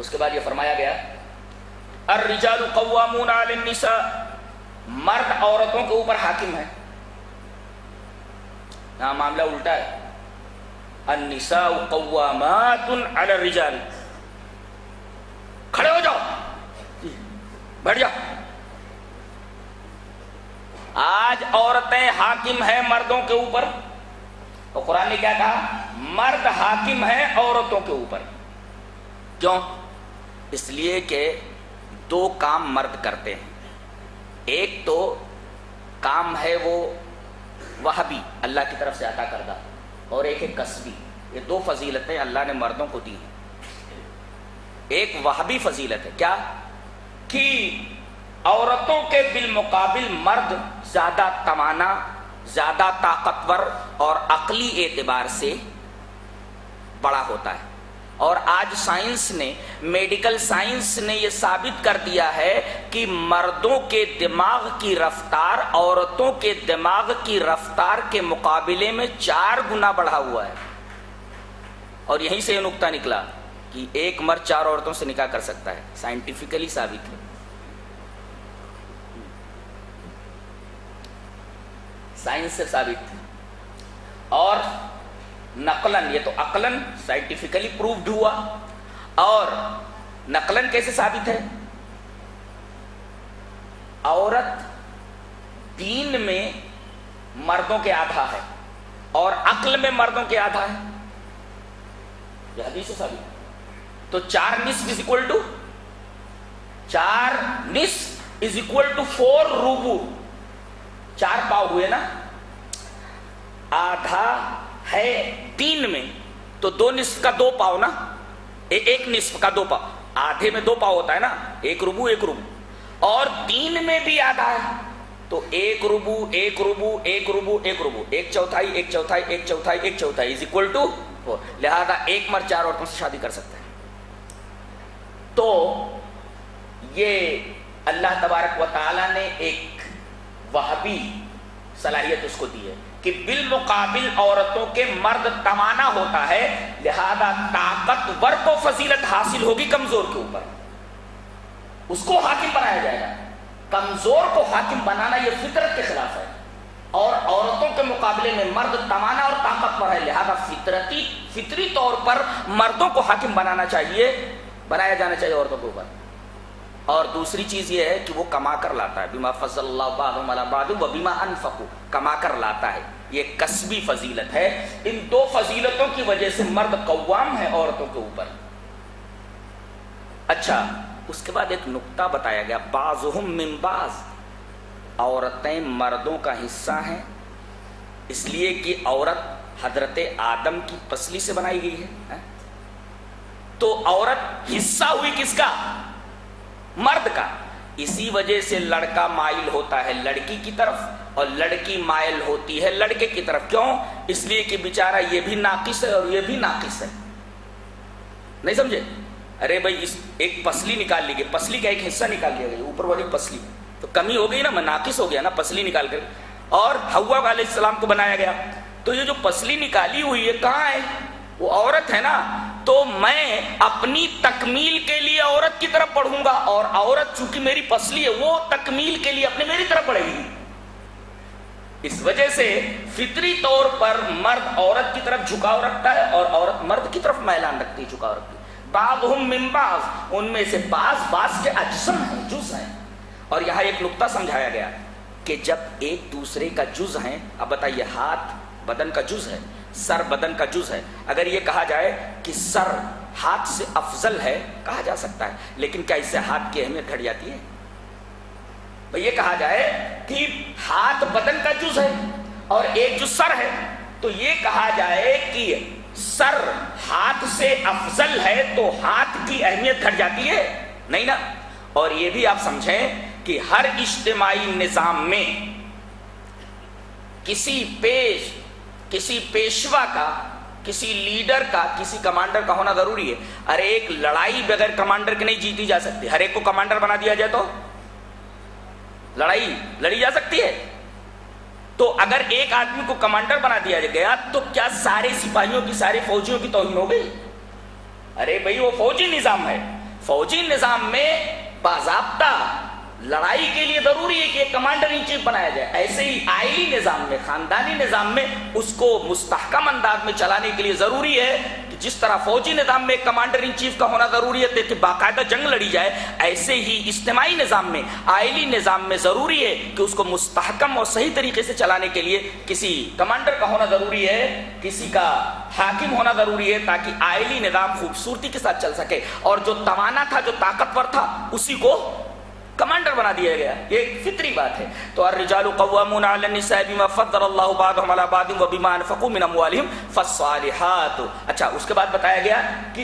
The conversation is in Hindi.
उसके बाद ये फरमाया गया अर रिजाल कौवामून मर्द औरतों के ऊपर हाकिम है। यहाँ मामला उल्टा है। अनिसा कौवामातुन अल रिजाल खड़े हो जाओ। बैठ जाओ। आज औरतें हाकिम है मर्दों के ऊपर। तो कुरान ने क्या कहा? मर्द हाकिम है औरतों के ऊपर। क्यों? इसलिए कि दो काम मर्द करते हैं। एक तो काम है वो वह भी अल्लाह की तरफ़ से अता करदा, और एक है कस्बी। ये दो फजीलतें अल्लाह ने मर्दों को दी हैं। एक वह भी फजीलत है। क्या? कि औरतों के बिल मुकाबिल मर्द ज़्यादा तमाना, ज़्यादा ताकतवर और अकली एतबार से बड़ा होता है। और आज साइंस ने, मेडिकल साइंस ने यह साबित कर दिया है कि मर्दों के दिमाग की रफ्तार, औरतों के दिमाग की रफ्तार के मुकाबले में चार गुना बढ़ा हुआ है। और यहीं से यह नुकता निकला कि एक मर्द चार औरतों से निकाह कर सकता है। साइंटिफिकली साबित है। साइंस से साबित और नकलन, ये तो अकलन साइंटिफिकली प्रूव्ड हुआ। और नकलन कैसे साबित है? औरत दीन में मर्दों के आधा है और अक्ल में मर्दों के आधा है। यह हदीस से साबित तो चार निस इज़ इक्वल टू चार निस इज़ इक्वल टू फोर रूबू। चार पाव हुए ना? आधा है तीन में तो दो निस्फ का दो पाव ना? ए, एक निस्फ का दो पाव। आधे में दो पाव होता है ना? एक रुबू एक रुबू। और तीन में भी आधा है। तो एक रुबू एक रुबू एक रुबू एक रुबू। एक चौथाई एक चौथाई एक चौथाई एक चौथाई इज़ इक्वल टू फोर लिहाजा एक मर चार औरतों से शादी कर सकता है। तो ये अल्लाह तबारक व ने एक वहबी सलाहियत उसको दी है। कि बिल मुकाबिल औरतों के मर्द तमाना होता है, लिहाजा ताकतवर को फजीलत हासिल होगी कमज़ोर के ऊपर। उसको हाकिम बनाया जाएगा। कमज़ोर को हाकिम बनाना यह फितरत के खिलाफ है। और औरतों के मुकाबले में मर्द तमाना और ताकतवर है, लिहाजा फितरती, फितरी तौर पर मर्दों को हाकिम बनाना चाहिए, बनाया जाना चाहिए औरतों के ऊपर। और दूसरी चीज़ ये है कि वो कमा कर लाता है। बीमा फजल व बीमा अनफकू कमा कर लाता है। ये कस्बी फजीलत है। इन दो फजीलतों की वजह से मर्द कौवाम है औरतों के ऊपर। अच्छा उसके बाद एक नुक्ता बताया गया। बाजुहम मिमबाज औरतें मर्दों का हिस्सा हैं। इसलिए कि औरत हज़रत आदम की पसली से बनाई गई है, है? तो औरत हिस्सा हुई किसका? मर्द का। इसी वजह से लड़का माइल होता है लड़की की तरफ़ और लड़की माइल होती है लड़के की तरफ़। क्यों? इसलिए कि बेचारा ये भी नाकिस है और ये भी नाकिस है। नहीं समझे? अरे भाई, इस एक पसली निकाल ली गई पसली का एक हिस्सा निकाल लिया गया, ऊपर वाली पसली। तो कमी हो गई ना, मैं नाकिस हो गया ना, पसली निकाल कर। और हवा सलाम को बनाया गया। तो ये जो पसली निकाली हुई है, कहाँ है? वो औरत है ना तो मैं अपनी तकमील के लिए औरत की तरफ़ पढ़ूँगा और औरत चूँकि मेरी पसली है, वो तकमील के लिए अपने मेरी तरफ़ पढ़ेगी इस वजह से फितरी तौर पर मर्द औरत की तरफ़ झुकाव रखता है और औरत मर्द की तरफ़ मैलान रखती है झुकाव रखती है। बाग हम उनमें से बास बास के अजसम है जुज है। और यहाँ एक नुकता समझाया गया कि जब एक दूसरे का जुज है, अब बताइए हाथ बदन का जुज है, सर बदन का जुज है। अगर ये कहा जाए कि सर हाथ से अफजल है, कहा जा सकता है। लेकिन क्या इससे हाथ की अहमियत घट जाती है? तो ये कहा जाए कि हाथ बदन का जुज है और एक जुज सर है तो ये कहा जाए कि सर हाथ से अफजल है तो हाथ की अहमियत घट जाती है। नहीं ना? और ये भी आप समझें कि हर इज्तमाही निज़ाम में किसी पेश किसी पेशवा का, किसी लीडर का, किसी कमांडर का होना ज़रूरी है। अरे एक लड़ाई बगैर कमांडर के नहीं जीती जा सकती। हर एक को कमांडर बना दिया जाए तो लड़ाई लड़ी जा सकती है। तो अगर एक आदमी को कमांडर बना दिया गया तो क्या सारे सिपाहियों की, सारे फौजियों की तोहिन हो गई? अरे भाई, वो फौजी निज़ाम है। फौजी निज़ाम में बाजाबता लड़ाई के लिए ज़रूरी है कि एक कमांडर इन चीफ बनाया जाए। ऐसे ही आईली निज़ाम में, खानदानी निज़ाम में, उसको मुस्तहकम अंदाज में चलाने के लिए ज़रूरी है कि जिस तरह फौजी निज़ाम में कमांडर इन चीफ का होना ज़रूरी है कि बाकायदा जंग लड़ी जाए। ऐसे ही इज्तमाही निज़ाम में, आईली निज़ाम में ज़रूरी है कि उसको मुस्तहकम और सही तरीके से चलाने के लिए किसी कमांडर का होना ज़रूरी है, किसी का हाकिम होना ज़रूरी है, ताकि आयली निज़ाम खूबसूरती के साथ चल सके। और जो तवाना था, जो ताकतवर था, उसी को कमांडर बना दिया गया। ये फितरी बात है। तो अर्रिजालु कव्वामून अला निसा बिमा फद्दलल्लाहु बादहुम अला व बिमा अनफकू मिन अमवालिहिम फस्सालिहात। अच्छा उसके बाद बताया गया कि